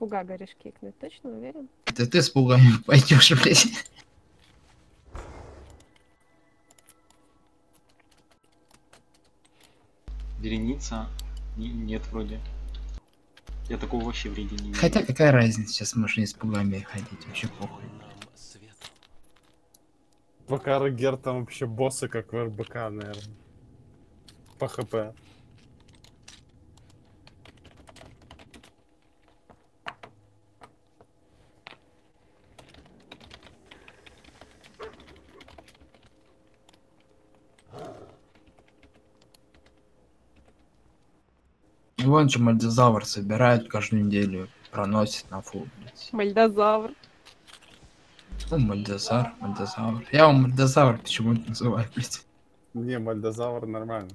пуга, говоришь, кикнет. Точно уверен? Это ты с пугами пойдешь, блядь. Вереница? Не- Нет, вроде. Я такого вообще в рейде не видел. Хотя какая разница, сейчас можно и с пугами ходить, вообще похуй. Пока Регер там вообще боссы, как в РБК, наверное. По хп. Вон же мальдозавр собирают каждую неделю, проносит на фул, блядь. Мальдозавр. Ну, мальдозавр, мальдозавр. Я вам мальдозавр почему-то называю, блядь. Не, Мальдозавр нормально.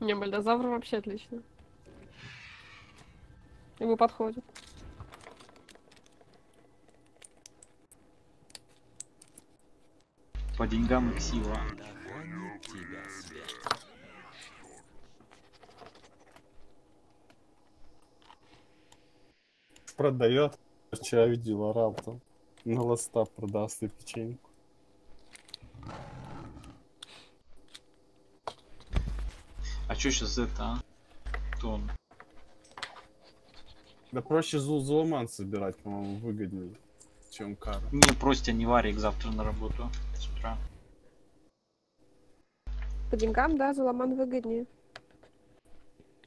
Не, мальдозавр вообще отлично. Ему подходит. По деньгам и сила. Продает. Вчера видел, орал там. На ласта продаст и печеньку. А чё сейчас это, а? Кто он? Да проще зул зуломан собирать, по-моему, выгоднее, чем кара. Не, просто не варик завтра на работу с утра. По деньгам, да, Зуламан выгоднее.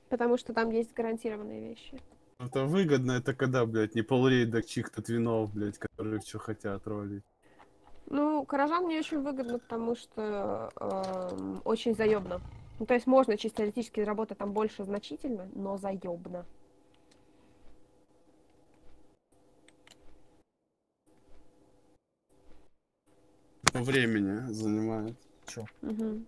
Потому что там есть гарантированные вещи. Это выгодно, это когда, блядь, не полрейда чьих-то твинов, блядь, которые что хотят ролить. Ну, Каражан мне очень выгодно, потому что эм, очень заебно. Ну, то есть можно чисто теоретически заработать там больше значительно, но заебно. По времени занимает. Мгм.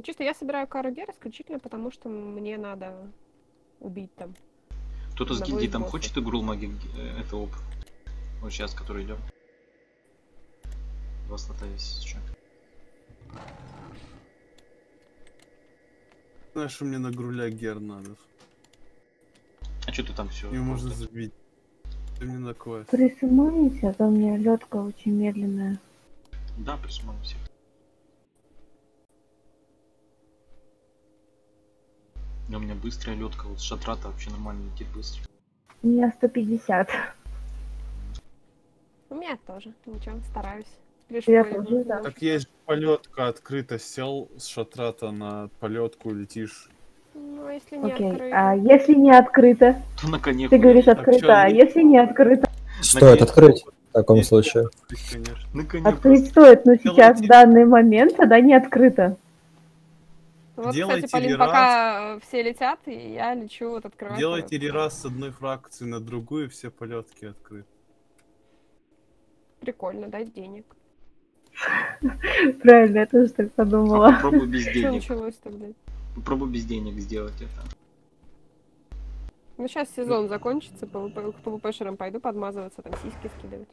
Ну, чисто я собираю кару Гер исключительно потому, что мне надо убить там. Кто-то с гильдии там хочет игру маги, э, это оп. Вот сейчас, который идет. Два слота есть еще. Знаешь, что мне на груля гер надо. А что ты там все? Ее можно забить. Ты мне на квест. Присумайте, а то у меня ледка очень медленная. Да, присмотрим У меня быстрая ледка, вот с шатрата вообще нормально летит быстро. У меня 150. У меня тоже. Ничего, стараюсь. Лишь Я тоже, да. Так есть полетка открыто, сел с шатрата на полетку, летишь. Ну, а если не Окей. открыто? А если не открыто? То на коне Ты говоришь открыто, а если не открыто? Стоит открыть в таком случае. Конечно. Коне Открыть стоит, но сейчас в данный момент тогда не открыто. Вот, Делайте кстати, Полин, рераз. пока э, все летят, и я лечу вот открывать. Делайте рераз с одной фракции на другую, все полетки открыты. Прикольно, дать денег. Правильно, я тоже так подумала. Попробуй без Что денег. началось-то, блядь? Попробуй без денег сделать это. Ну, сейчас сезон закончится, по ПВПшерам пойду подмазываться, там сиськи скидывать.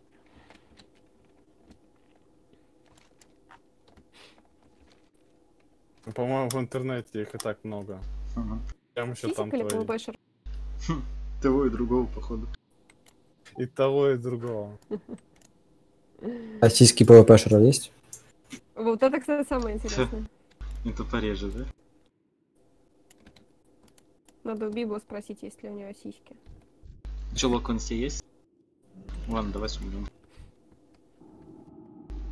Ну, По-моему, в интернете их и так много. Ага. Прям еще там или твои. ПВПшер? Того и другого, походу. И того, и другого. А сиськи ПВПшера есть? Вот это, кстати, самое интересное. Это пореже, да? Надо у Бибо спросить, есть ли у него сиськи. Че, локон себе есть? Ладно, давай сумнем.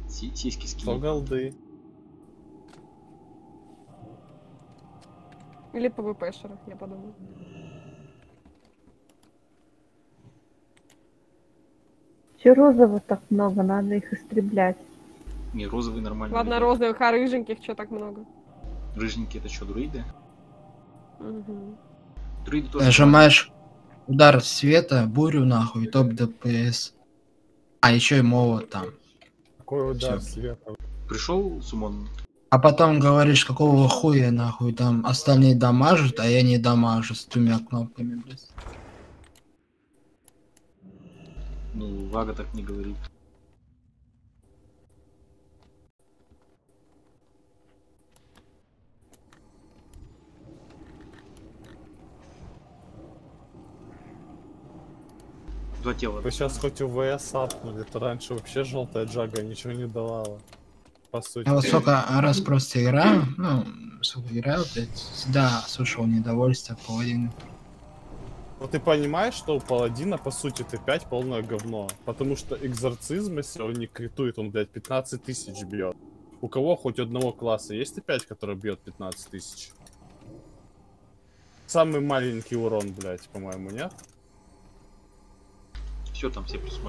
Си- Сиськи Что скинь. голды? Или ПВПшера, я подумала. Че розовых так много, надо их истреблять. Не, розовый нормальный. Ладно, ребята. розовых, а рыженьких что так много? Рыженькие это что, друиды? Мгм. Друиды тоже. Нажимаешь удар света, бурю нахуй, топ ДПС. А еще и молот там. Какой удар Всё. света. Пришел Сумон? А потом говоришь, какого хуя нахуй там остальные дамажат, а я не дамажу с двумя кнопками, блядь. Ну, Вага так не говорит. Два тела. Вы сейчас хоть УВС апнули, то раньше вообще желтая джага ничего не давала. По сути. Я вот сколько раз просто играю, ну, сколько играю, блядь, всегда слышал недовольство половины. Ну ты понимаешь, что у паладина по сути Т5 полное говно. Потому что экзорцизм, если он не критует, он, блядь, 15 тысяч бьет. У кого хоть одного класса есть Т5, который бьет 15 тысяч? Самый маленький урон, блядь, по-моему, нет? Все там все минус.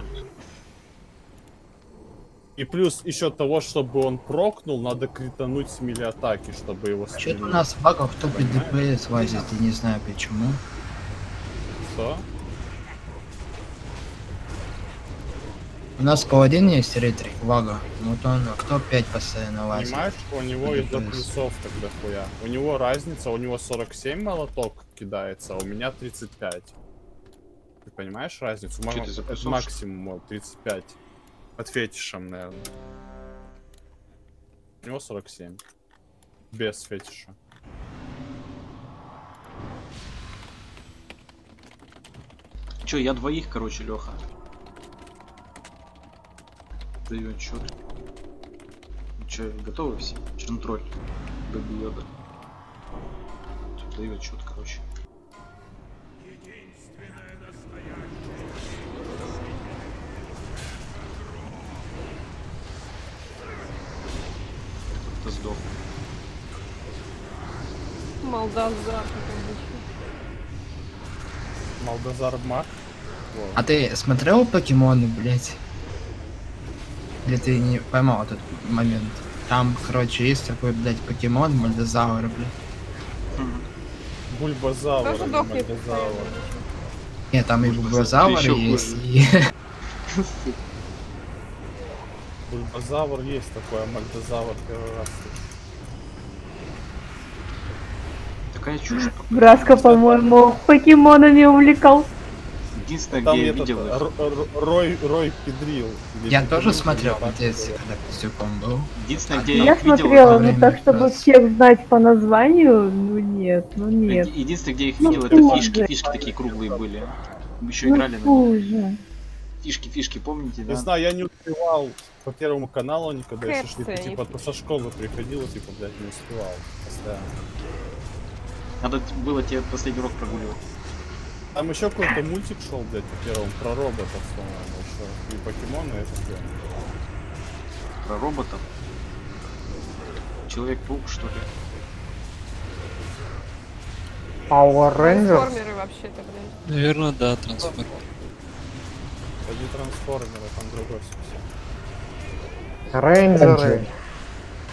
И плюс еще того, чтобы он прокнул, надо критануть с мили атаки, чтобы его Что-то у нас багов только ДПС лазит, и не знаю почему. Что? У нас паладин есть ретрик, вага. Вот он, кто 5 постоянно лазит. Понимаешь, у него из-за ДПС. плюсов тогда хуя. У него разница, у него 47 молоток кидается, а у меня 35. Ты понимаешь разницу? Максимум вот, 35. Под фетишем, наверное. У него 47. Без фетиша. Че, я двоих, короче, Леха. Даю отчет. Че, готовы все? Контроль. Бэби Йода. Чё, Даю отчет, короче. Кто-то сдох. Малдазар Мак. Вот. А ты смотрел покемоны, блять? Или ты не поймал этот момент? Там, короче, есть такой, блядь, покемон, мальдозавр, блядь. Бульбазавр. Тоже или дохнет. Нет, там и Бульбазавр. есть, и... Бульбазавр есть такой, а Мальдозавр первый раз. Такая чушь. Браска, по-моему, покемонами увлекался. Единственное, Там где я этот, видел их. Р- Рой, Рой Педрил. Я тоже смотрел в детстве, когда пиздюком был. Единственное, А где я я Я их видел, смотрела, это- но время так, чтобы раз. всех знать по названию, ну нет, ну нет. Еди- Единственное, где я их Ну, видел, это фишки. Фишки такие круглые были. Мы еще Ну играли на же. фишки, фишки, помните, Не да? знаю, я не успевал по первому каналу никогда, если Кэпсы, шли, они- типа, то со школы приходила, типа, блядь, не успевал постоянно. Надо было тебе последний урок прогуливать. Там еще какой-то мультик шел, блядь, по первому, про роботов, по-моему, еще. И покемоны, это все. Про роботов. Человек-паук, что ли? Power Трансформеры вообще-то, блядь. Наверное, да, трансформер. Это не трансформеры, там другой совсем. Рейнджеры.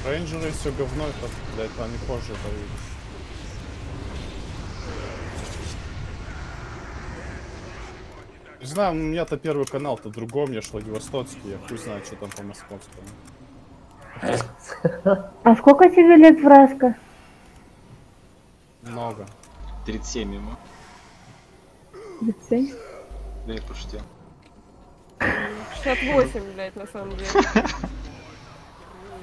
Рейнджеры все говно, это, блядь, они позже увидишь. Не знаю, у меня-то первый канал-то другой, мне шло Владивостокский, я хуй знает, что там по московскому. А сколько тебе лет, Браска? Много. 37 ему. Лицей? Да я пошутил. 68, блядь, на самом деле.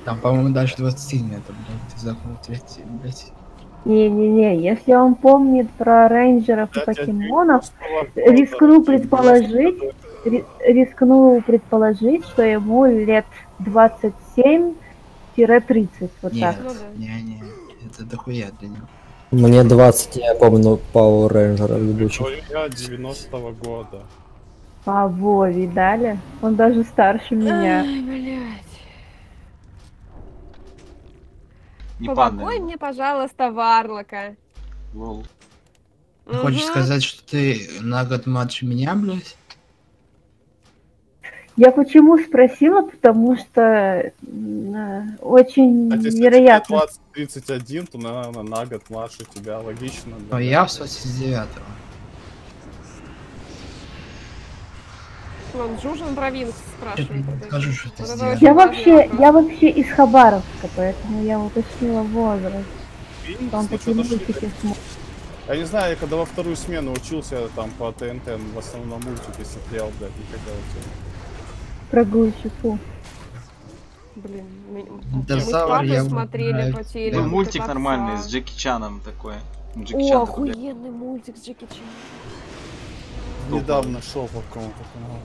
Там, по-моему, даже 20 нет, блядь, ты 30, блядь. Не-не-не, если он помнит про рейнджеров и покемонов, 90-го года, рискну предположить, ри- рискну предположить, что ему лет 27-30, вот Нет, так. Ну не-не, это дохуя для него. Мне 20, я помню Power Ranger. Говорю я 90-го года. А во, видали? Он даже старше меня. Ай, блядь. Не Помогой падай. мне, пожалуйста, Варлока. Лол. Хочешь Мгм. сказать, что ты на год младше меня, блядь? Я почему спросила, потому что э, очень А если вероятно. тебе 20-31, то, наверное, на год младше тебя, логично. Но да. я в 89-го. Вон, Жужин Провинс Чё-то спрашивает. скажу, что Вот это Я важный вообще, вопрос. я вообще из Хабаровска, поэтому я уточнила возраст. Ну, такие мультики. Я не знаю, я когда во вторую смену учился, я там по ТНТ в основном мультики смотрел, блядь, не хотел идти. Прогульщику. Блин, мы, Да мы с папой я смотрели по Ну, телеку. мультик «Кот нормальный, отца». с Джеки Чаном такой. Ну, Джеки О, Чан такой, охуенный мультик с Джеки Чаном. Недавно шел по какому-то каналу.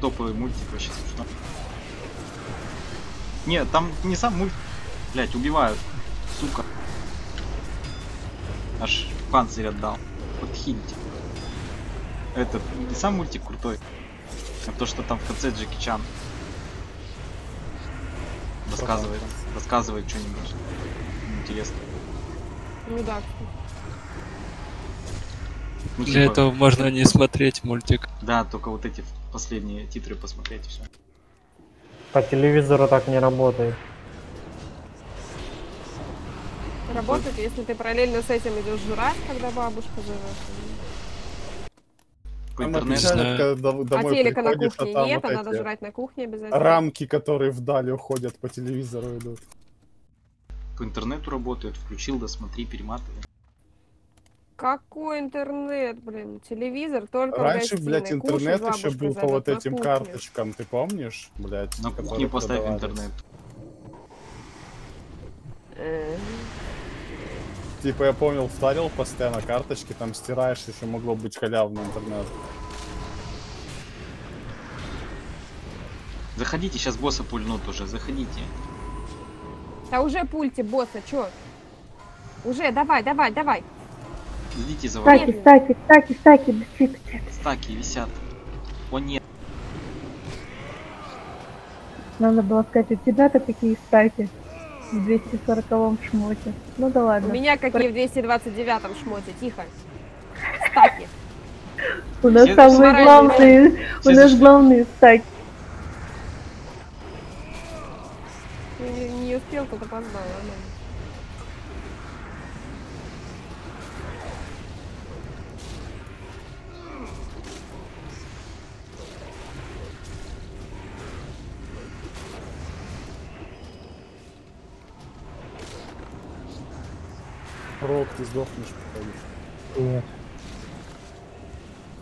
Топовый мультик вообще смешно. Не, там не сам мультик. Блять, убивают. Сука. Аж панцирь отдал. Подхильте. Этот, не сам мультик крутой. А то, что там в конце Джеки Чан. Рассказывает. Рассказывает что-нибудь. Интересно. Ну да. Ну, Для типа, этого можно не смотреть мультик. Да, только вот эти последние титры посмотреть и все. По телевизору так не работает. Работает, если ты параллельно с этим идешь жрать, когда бабушка живет. По Там обещают, когда А домой телека на а кухне там нет, а вот надо эти жрать на кухне обязательно. рамки, которые вдали уходят по телевизору идут. По интернету работают. Включил, да смотри, перематывай. Какой интернет, блин? Телевизор только в Раньше, блядь, гостиной. интернет Кушать еще был по вот этим кухню. карточкам, ты помнишь, блядь? На кухне поставь продавались? интернет. Э, Типа я помнил, вставил постоянно карточки, там стираешь, еще могло быть халявный интернет. Заходите, сейчас босса пульнут уже, заходите. Да уже пульте, босса, чё? Уже, давай, давай, давай. Идите за вами. Стаки, стаки, стаки, стаки, быстрее, быстрее. Стаки висят. О нет, Надо было сказать, у тебя-то какие стаки в 240-м шмоте. Ну да У ладно. меня какие в 229-м шмоте, тихо. Стаки. У нас самые главные, у нас главные стаки. Не, успел, тут опоздал, нормально. Рок, ты сдохнешь, походишь. Нет.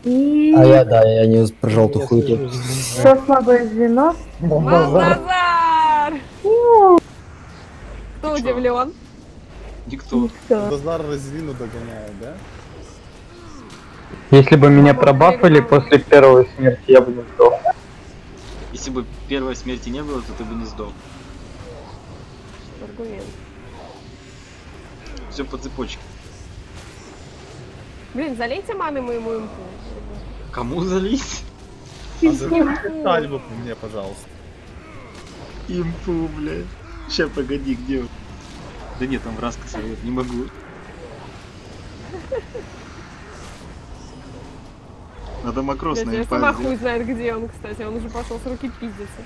И А я, да, я не про желтую хуету. что слабое звено? Малдазар! Кто удивлен? никто. Дозар Розелину догоняет, да? Если бы меня пробафали после первой смерти, я бы не сдох. Если бы первой смерти не было, то ты бы не сдох. Аргумент. Все по цепочке. Блин, залейте маме моему импу. Кому залить? А мне, пожалуйста. Импу, блядь. Ща, погоди, где он? Да нет, там вразка совет, не могу. Надо макрос Блядь, на я импа сама хуй знает, где он, кстати. Он уже пошел с руки пиздиться.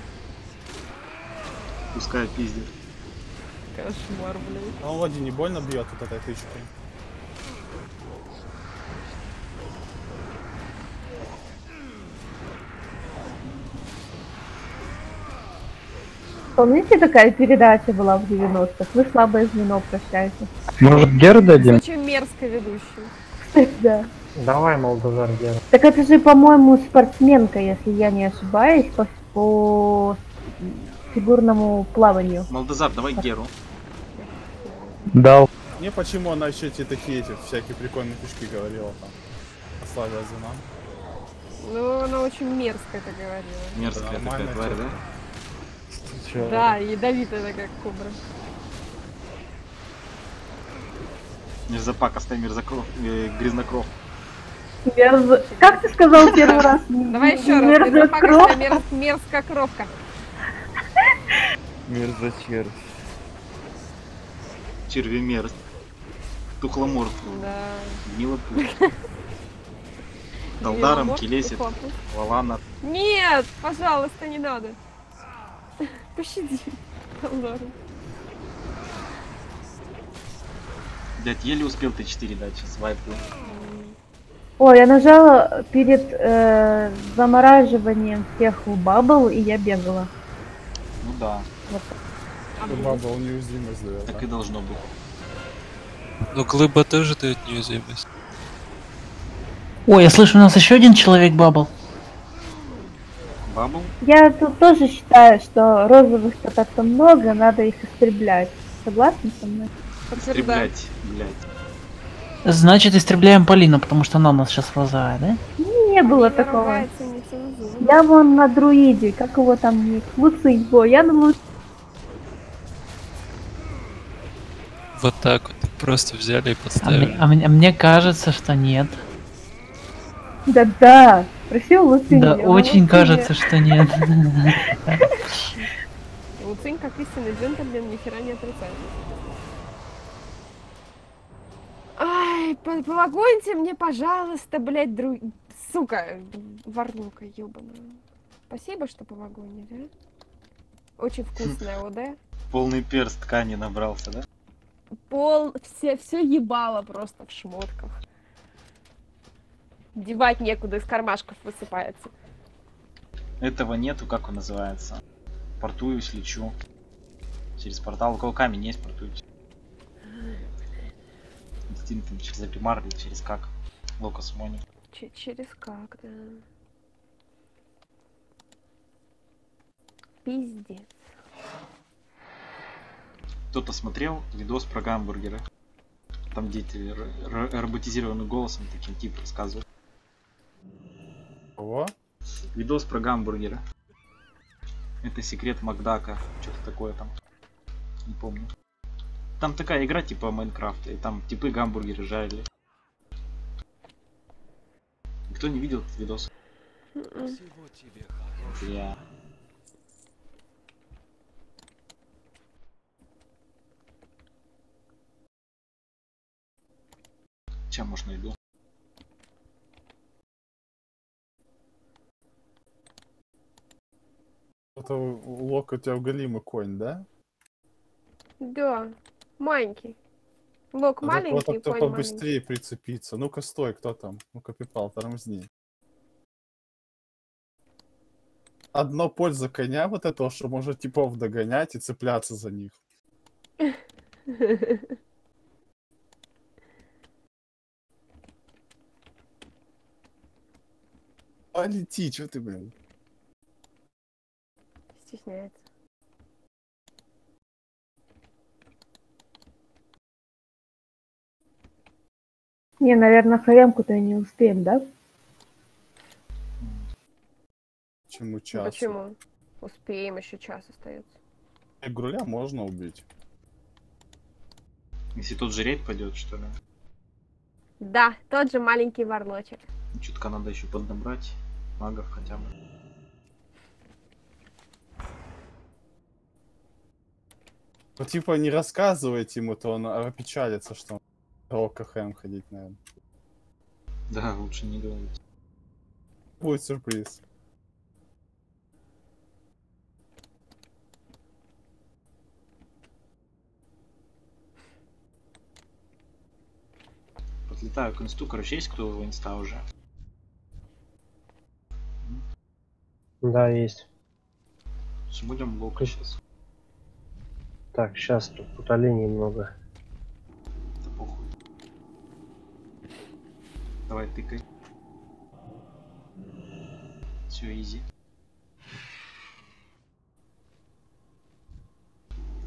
Пускай пиздит. Кошмар, блядь. А он вроде не больно бьет вот этой тычкой. Помните, такая передача была в 90-х? Вы слабое звено прощайте. Может, Гер С дадим? очень мерзко ведущий. Кстати, да. Давай, Молдозар, Гер. Так это же, по-моему, спортсменка, если я не ошибаюсь, по, по фигурному плаванию. Молдозар, давай Геру. Дал. Не, почему она еще эти такие эти всякие прикольные фишки говорила там. Славя звена. Ну, она очень мерзко это говорила. Мерзкая такая Нормально тварь, да? Чё? Да, ядовитая такая кобра. Мерзопак, оставь мерзокров, э, грязнокров. Мерз- Как ты сказал первый раз? Давай еще раз. Мерзокров? Мерзкая мерз- мерзкокровка. Мерзочервь. Червемерз. Тухломорд. Да. Милопух. Далдаром, Миломорф, Келесит. Лалана. Нет, пожалуйста, не надо. Пощади. Далдару. Блять, еле успел Т4 дать сейчас вайпу. Ой, я нажала перед э, замораживанием всех в бабл, и я бегала. Ну да, Баба неуязвимость дает. так и должно быть. Но глыба тоже дает неуязвимость. Ой, я слышу, у нас еще один человек бабл. Бабл? Я тут тоже считаю, что розовых-то так-то много, надо их истреблять. Согласны со мной? Подтверждаю. Стреблять, блять. Значит, истребляем Полину, потому что она у нас сейчас розовая, да? Не, было такого. ругается. Я вон на друиде, как его там? Луций, во, я на Луций. Вот так вот. Просто взяли и А подставили. а мне- а мне кажется, что нет. Да-да, спросил Луций. Да, очень Луций. кажется, что нет. Луцин, как истинный джентльмен, ни хера не отрицает. Ай, по- помогите мне, пожалуйста, блядь, друг... Сука, варлука ёбаная. Спасибо, что помогу да? Очень вкусная ОД. Полный перст ткани набрался, да? Пол, все, все ебало просто в шмотках. Девать некуда, из кармашков высыпается. Этого нету, как он называется. Портуюсь, лечу. Через портал. У кого камень есть, портуюсь. Инстинктом через Апимар или через как? Локус Мони. Че- через как, да. Пиздец. Кто-то смотрел видос про гамбургеры? Там дети роботизированным голосом таким тип рассказывают. Кого? Видос про гамбургеры. Это секрет Макдака. Что-то такое там. Не помню. Там такая игра типа Майнкрафта, и там типы гамбургеры жарили. Кто не видел этот видос? М-м. Я. Чем можно иду? Это лок у тебя в голимый конь, да? Да, маленький. Лок Надо маленький, кого-то, кто конь маленький. побыстрее прицепиться. Ну-ка, стой, кто там? Ну-ка, Пипал, тормозни. Одно польза коня вот этого, что может типов догонять и цепляться за них. А лети, что ты, блин? Стесняется. Не, наверное, харемку-то не успеем, да? Чему Ну, час? Почему? Успеем, еще час остается. Груля можно убить. Если тот же рейд пойдет, что ли? Да, тот же маленький варлочек. Чутка надо еще поднабрать магов хотя бы. Ну, типа, не рассказывайте ему, то он опечалится, что он КХМ ходить, наверное. Да, лучше не говорить. Будет сюрприз. Подлетаю к инсту, короче, есть кто в инста уже? Да, есть. Будем лока сейчас. Так, сейчас тут, тут оленей много. Да похуй. Давай тыкай. Все, изи.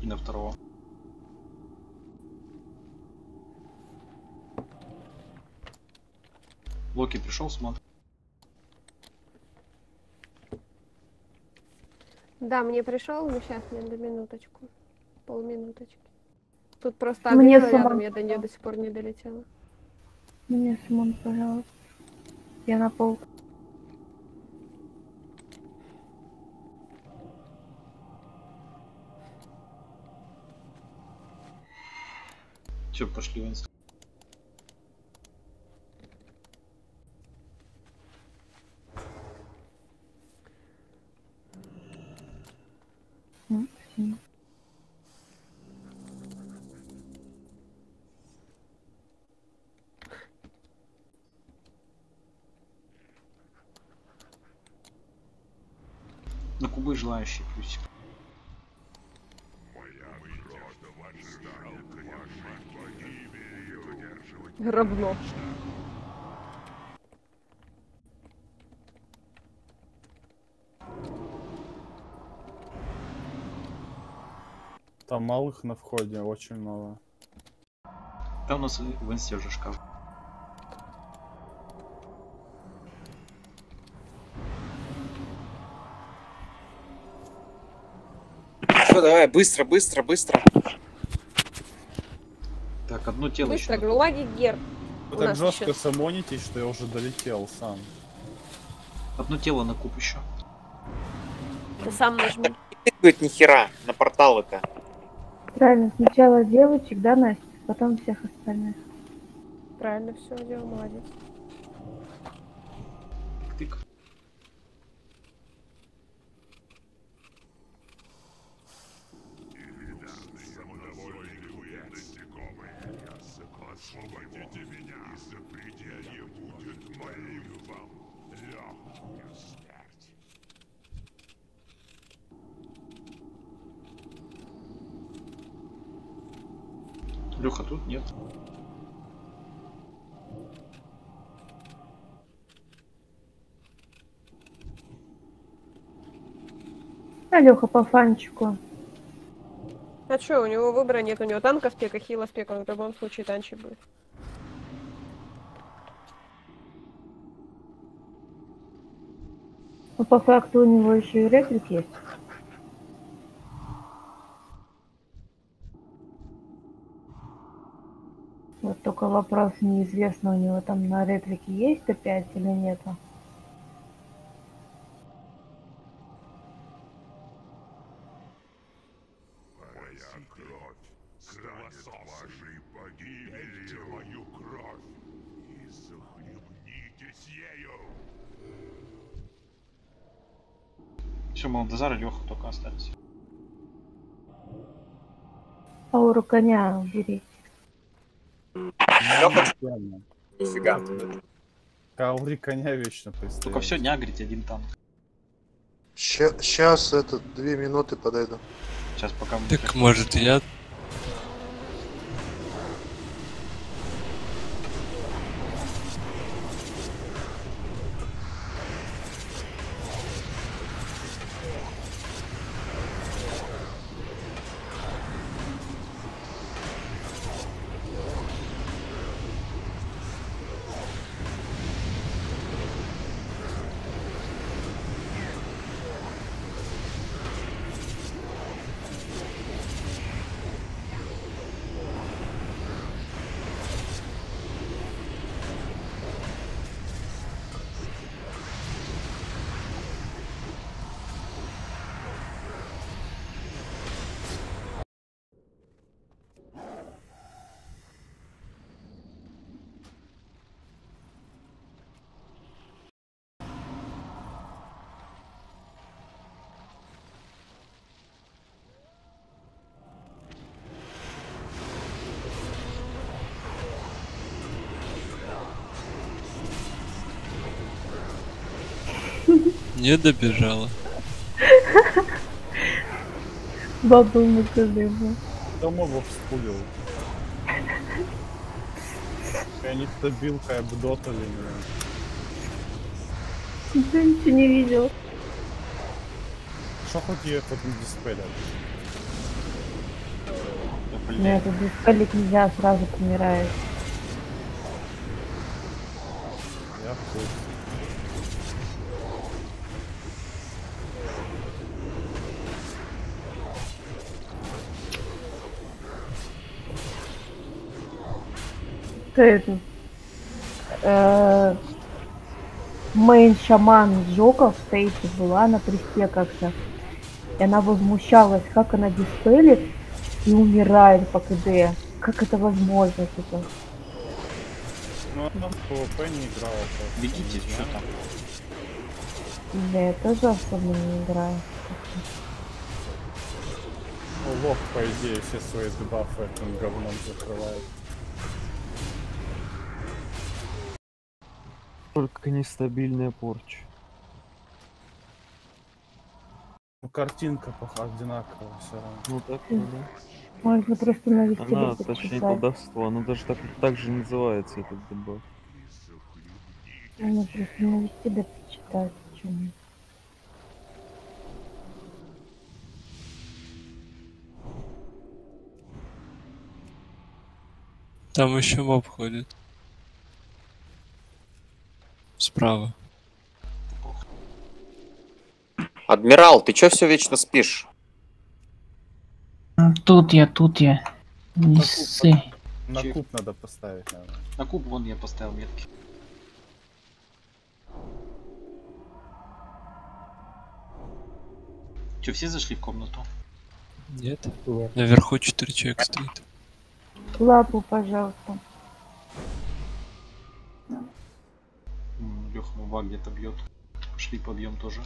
И на второго. Локи пришел, смотр. Да, мне пришел, но сейчас мне до минуточку. Полминуточки. Тут просто Мне рядом, я до нее до сих пор не долетела. Мне Симон, пожалуйста. Я на пол. Все, пошли в инсту. М, Симон. На кубы желающие плюсик. Равно. Там малых на входе очень много. Там у нас в инсте уже шкаф. Все, давай, быстро, быстро, быстро. Так, одно тело Быстро, еще. говорю, лади гер. Вы так жестко еще- самонитесь, что я уже долетел сам. Одно тело на куб еще. Ты сам нажми. Тыкает нихера на портал это. Правильно, сначала девочек, да, Настя? Потом всех остальных. Правильно все делал, молодец. Тык. Леха тут нет. Алёха по фанчику. А что, у него выбора нет, у него танка спека, хила спека, он в любом случае танчик будет. Ну, по факту у него еще и реплик есть. Вот только вопрос неизвестно, у него там на реплике есть Т5 или нету. Все, Молдозар и Леха только остались. Ауру коня убери. Нифига. Каури коня вечно предстоит. Только все не агрите один танк. Сейчас, это, две минуты подойду. Сейчас пока. Так может я... Не добежала. Бабу наколыма. Кто мобов спулил? Они стабилкой обдотали меня. Я ничего не видел. Что хоть я тут не диспелят? Нет, диспелить нельзя, сразу помирает. Я в курсе. Кто это? Э, Мейн шаман Джока в стейте была на прессе как-то. И она возмущалась, как она диспелит и умирает по КД. Как это возможно, типа? Ну, она в PvP не играла. Бегите, что там. Да, я тоже особо не играю. Ну, лох, по идее, все свои дебафы этим говном закрывает. Только нестабильная порча. Ну, картинка пока одинаковая все равно. Ну так, ну да. Можно просто навести Она, точнее, колдовство. Оно даже так, так же называется, этот дебаф. Можно просто навести да почитать. Почему? Там еще моб ходит. Справа. Адмирал, ты чё все вечно спишь? Тут я, тут я. Не На ссы. куб, на Чек. куб надо поставить, наверное. На куб вон я поставил метки. Че, все зашли в комнату? Нет? Нет. Наверху 4 человека стоит. Лапу, пожалуйста. Леха муба где-то бьет. Пошли побьем тоже.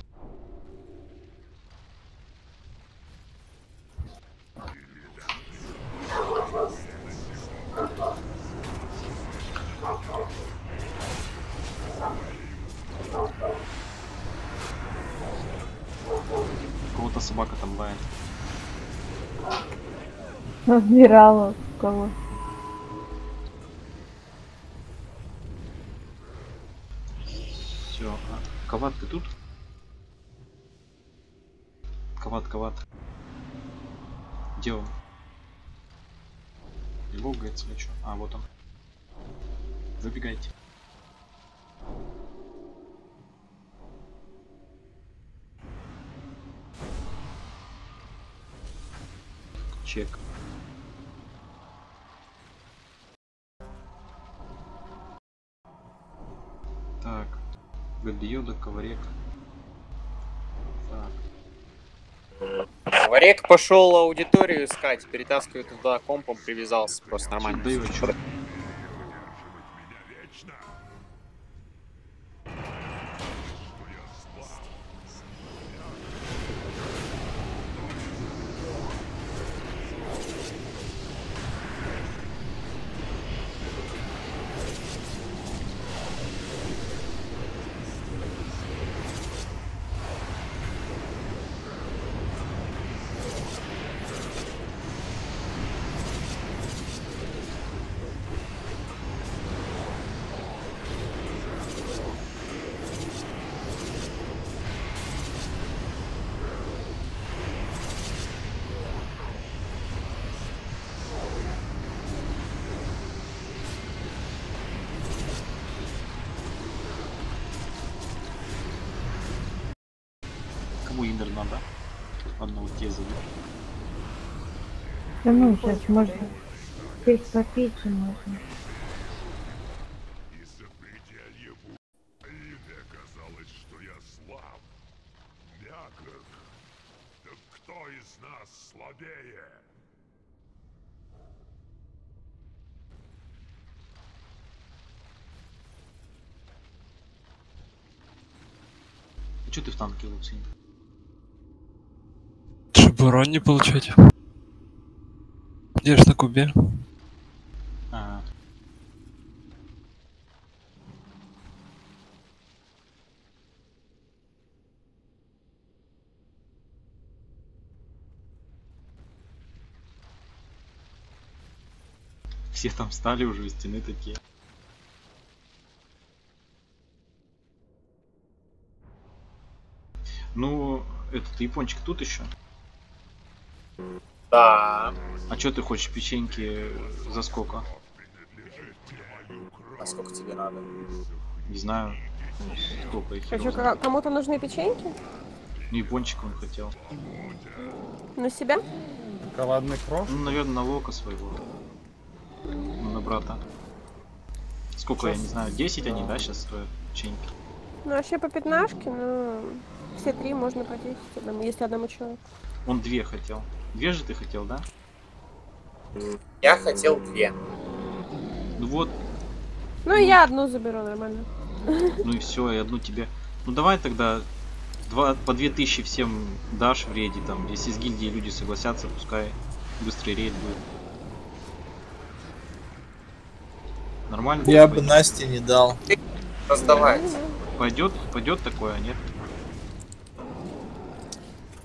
Кого-то собака там лает. Разбирала кого. Все. Кават, ты тут? Кават, Кават. Где он? Не логается или что? А, вот он. Забегайте. Чек. Так. Гадиода, Коварек. Так. Варек пошел аудиторию искать, перетаскивает туда компом, привязался, просто нормально. Даю отчет. Кому Тебе зовут. Да ну, сейчас можно. Же можно. А что ты в танке, Луцин? Урон не получать. Где ж на кубе? А, Все там встали уже у стены такие. Ну, этот япончик тут еще. Да. А что ты хочешь печеньки за сколько? А сколько тебе надо? Не знаю. Сколько их. А что, кому-то нужны печеньки? Ну, япончик он хотел. На себя? Шоколадный крош? Ну, наверное, на Лока своего. Ну, на брата. Сколько, я не знаю, 10 они, да, сейчас стоят печеньки? Ну, вообще по пятнашке, но все три можно по 10, одному, если одному человеку. Он две хотел. Две же ты хотел, да? Я хотел две. Ну вот, Ну, и я одну заберу, нормально. ну и все, и одну тебе. Ну давай тогда два, по две тысячи всем дашь в рейде там. Если из гильдии люди согласятся, пускай быстрый рейд будет. Нормально? Я бы Насте не дал. Раздавать. Пойдет, пойдет такое, а нет?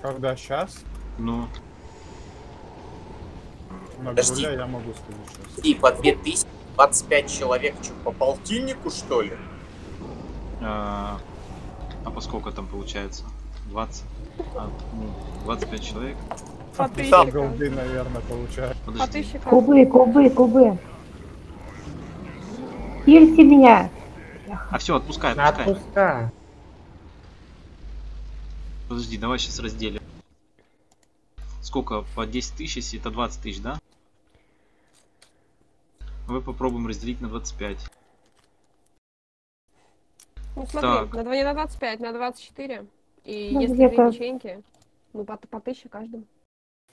Когда сейчас? Ну, Подожди. Гуля я могу сказать сейчас. И по 2000, 25 человек, что, по полтиннику, что ли? а, а по сколько там получается? 20? А, ну, 25 человек? По тысяче. голды, наверное, получают. По Подожди. тысяче. Кубы, кубы, кубы. Хильте меня. А все, отпускай, отпускай. Отпуска. Подожди, давай сейчас разделим. Сколько? По 10 тысяч, если это 20 тысяч, да? Давай попробуем разделить на 25. Ну смотри, Так. на, два- не на 25, на 24. И Ну, если две печеньки, ну по, по 1000 каждому.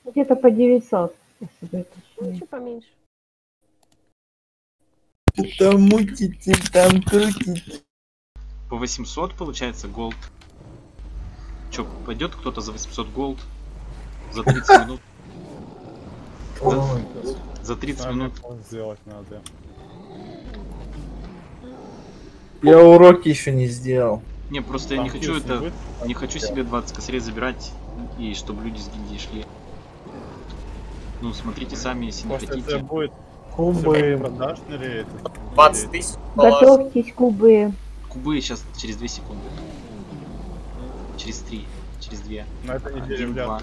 Где-то по 900. если быть Ну, чуть поменьше. Там мутите, там крутите. По 800 получается голд. Чё, пойдет кто-то за 800 голд? За 30 минут? За 30 Сами минут. сделать надо. Я уроки еще не сделал. Не, просто я не хочу это... Не хочу себе 20 косарей забирать, и чтобы люди с гильдии шли. Ну, смотрите сами, если не хотите. будет Кубы. продажный рейд. 20 тысяч. Готовьтесь, кубы. Кубы сейчас через 2 секунды. Через 3. Через 2. На этой неделе Один, два.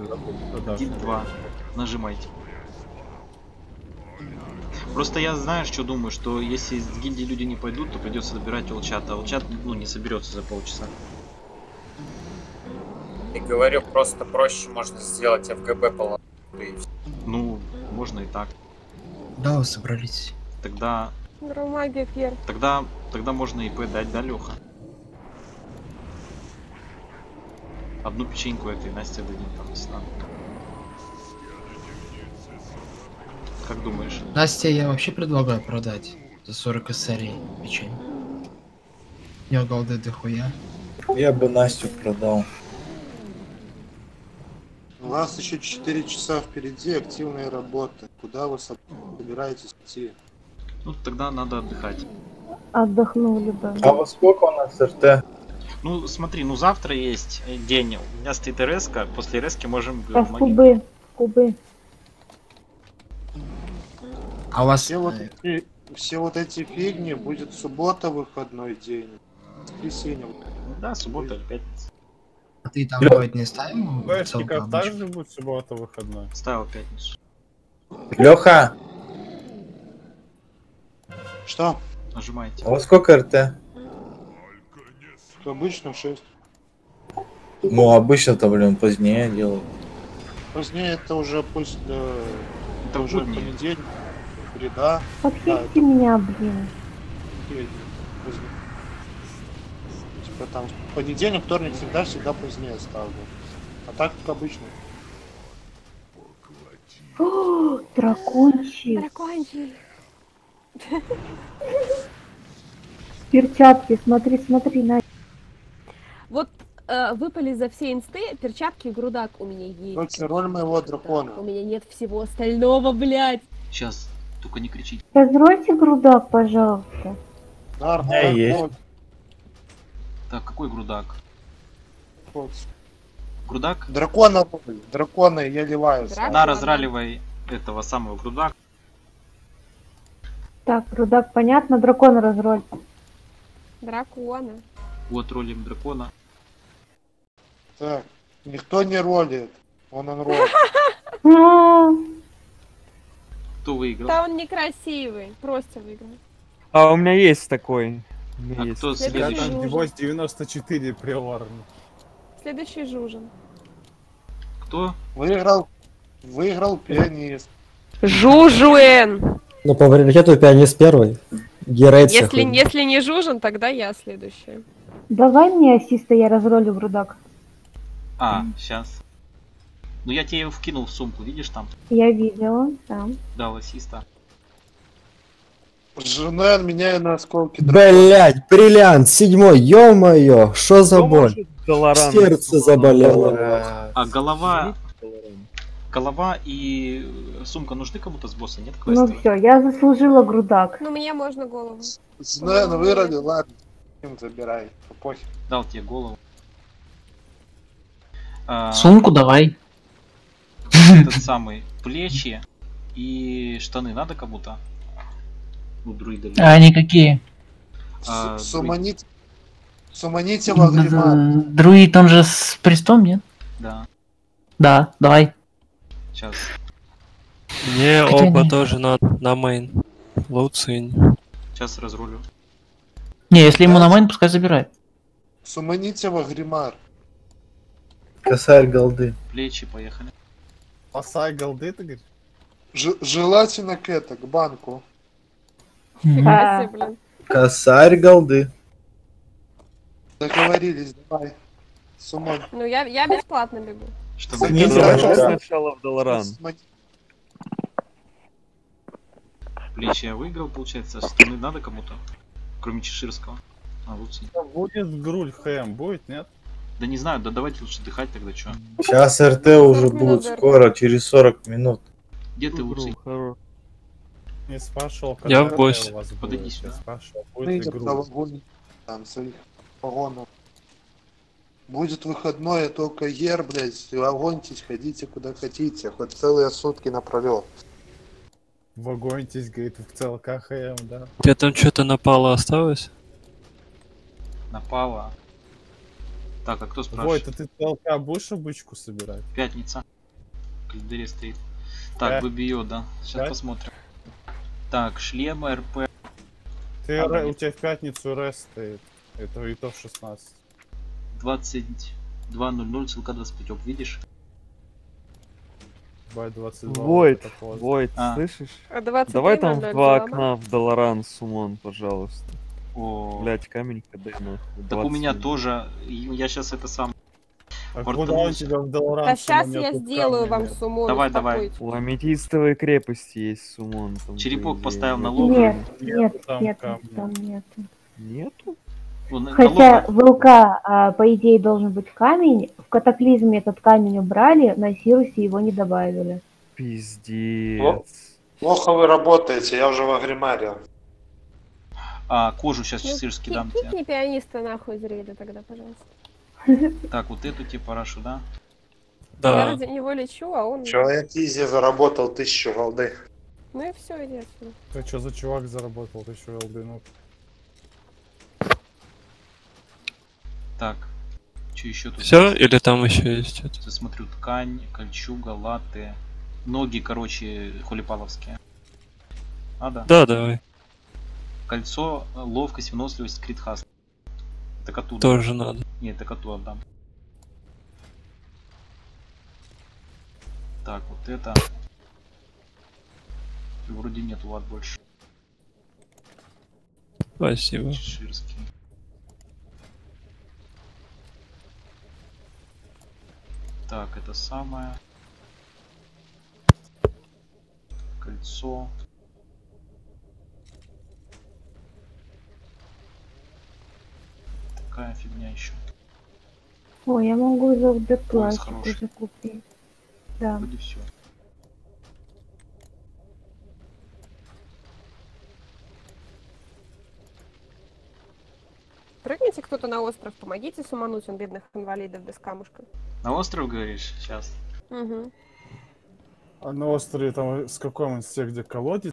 Один, два. Нажимайте. Просто я знаю, что думаю, что если с гильдии люди не пойдут, то придется добирать олчат, а олчат ну, не соберется за полчаса. И говорю, просто проще можно сделать ФГБ и всё. Ну, можно и так. Да, вы собрались. Тогда, Магия, Пьер. тогда, тогда можно ИП дать, да, Леха? Одну печеньку этой Насте дадим там, если надо. Как думаешь? Настя, я вообще предлагаю продать за 40 косарей печень. Я голды дохуя. Я бы Настю продал. У вас еще 4 часа впереди активной работы. Куда вы соб- собираетесь идти? Ну, тогда надо отдыхать. Отдохнули бы. А во сколько у нас РТ? Ну, смотри, ну завтра есть день. У меня стоит РС, после РС можем... Сейчас моги- кубы. Кубы. А у вас... Все вот, эти, все вот эти фигни будет суббота выходной день. Воскресенье. Да, суббота или пятница. А ты там Лё- будет не ставил? ПСников целую также будет суббота выходной. Ставил пятницу. Леха, Что? Нажимайте. а во сколько РТ? Обычно в 6. Ну, обычно-то, блин, позднее делают. Позднее это уже после... Это уже будни. понедельник. Среда. Подпишите меня, блин. Позднее. Типа там понедельник, вторник всегда всегда позднее ставлю. А так как обычно. О, дракончик. Дракончик. Перчатки, смотри, смотри, на. Э, выпали за все инсты, перчатки и грудак у меня есть. Короче, роль моего дракона. У меня нет всего остального, блядь. Сейчас, только не кричите. Разройте грудак, пожалуйста. Меня нар, есть. вот, Так, какой грудак? вот. Грудак? Дракона роль. Дракона я ливаю. Дракона. На, разраливай этого самого грудак. Так, грудак, понятно, дракон разроль. Дракона. Вот ролим дракона. Так, никто не ролит. Он он ролит. Кто выиграл? Да он некрасивый. Просто выиграл. А у меня есть такой. У меня А есть. кто Следующий. Там Небось 94 приварно. Следующий Жужин. Кто? Выиграл. Выиграл пианист. Жужуэн! Ну, по приоритету пианист первый. Всех Если, если не Жужин, тогда я следующая. Давай мне ассиста, я разролю грудак. А, сейчас. Ну я тебе его вкинул в сумку, видишь там? Я видела, там. Дал ассиста. Жена меняю на осколки. Блять, бриллиант, седьмой, ё-моё, что за боль? Долоран? Сердце заболело. А голова... Голова и сумка нужны кому-то с босса, нет Ну квеста? все, я заслужила грудак. Ну, мне можно голову. Знаю, но выроли, ладно. Забирай. Похер. Дал тебе голову. А, Сумку давай. этот самый плечи и штаны надо кому-то? Ну, друида. А они какие? А, С- друид. Суманить. Суманите Друид, он же с престом, нет? Да, Да, давай. сейчас. Мне Хотя оба тоже на, на мейн. Лоуцинь. Сейчас разрулю. Не, если ему на майн, пускай забирает. Суманите Лагримар. Косарь голды. Плечи, поехали. Спасай голды, ты говоришь? Ж- желательно к это, к банку. Косарь голды. Договорились, давай. Сумон. Ну, я, я бесплатно бегу. Что Садись, Давай давай. сначала в Долоран. Плечи я выиграл, получается, а штаны надо кому-то? Кроме Чеширского. А, лучше. Будет груль хэм, будет, нет? Да не знаю, да давайте лучше дыхать тогда, чё? Сейчас РТ уже будет скоро, через 40 минут. Где ты лучше? Не спрашивал, Я в будет. Подойди Я сюда. спрашивал, будет ли новогодний, там, своих погонов. Будет выходной, только ер, блядь, огоньтесь, ходите куда хотите, хоть целые сутки напролет. Вагоньтесь, говорит, в ЦЛК хэм, да. У тебя там что-то напало осталось? Напала. Так, а кто Вой, спрашивает? ты ты ЦЛК будешь обычку собирать? Пятница. Календаре стоит. Так, выбьё, да. Сейчас Пять. посмотрим. Так, шлемы, РП. Ты, А, нет. у тебя в пятницу РС стоит. Это и то в 16. 22.00, ссылка 25 оп, видишь? Бай 22. Войт, это. Войт, А. слышишь? А 23 Давай там в 00 два окна в Долоран сумон, пожалуйста. О, Блять, камень КД нахуй. так у меня 20. тоже. Я сейчас это сам. А куда он тебя в Долоран? Сейчас суманет, я сделаю камня вам сумон, Давай, давай. У аметистовой крепости есть сумон. Там, Черепок поставил на лоб. Нет, Нет, нет, там нет, камня. там нет. Нету? Хотя в ЛК, а, по идее, должен быть камень. В катаклизме этот камень убрали, на Сирусе его не добавили. Пиздец. Плохо вы работаете, я уже в Агримаре. А, кожу сейчас Ну, чеширский ки- дам тебе. Кикни пианиста нахуй из рейда тогда, пожалуйста. Так, вот эту тебе парашу, да? Я Да. ради него лечу, а он... Человек Изи заработал тысячу голды. Ну и все, иди отсюда. Ты что за чувак заработал? Ты что, ЛД? Ну, Так. Что еще тут? Все? Или там еще есть что-то? Я смотрю, ткань, кольчуга, латы. Ноги, короче, холипаловские. Надо? Да, давай. Кольцо, э, ловкость, выносливость, критхаст. Это коту. Тоже надо. Нет, это коту отдам. Так, вот это. Вроде нет лад больше. Спасибо. Чеширский. Так, это самое. Кольцо. Такая фигня еще. О, я могу за ЛД плащ хороший. тоже купить. Да. Вроде все. Прыгните кто-то на остров, помогите сумануть, он бедных инвалидов без камушка. На остров говоришь? Сейчас. Угу. а на острове там с какой он где колодец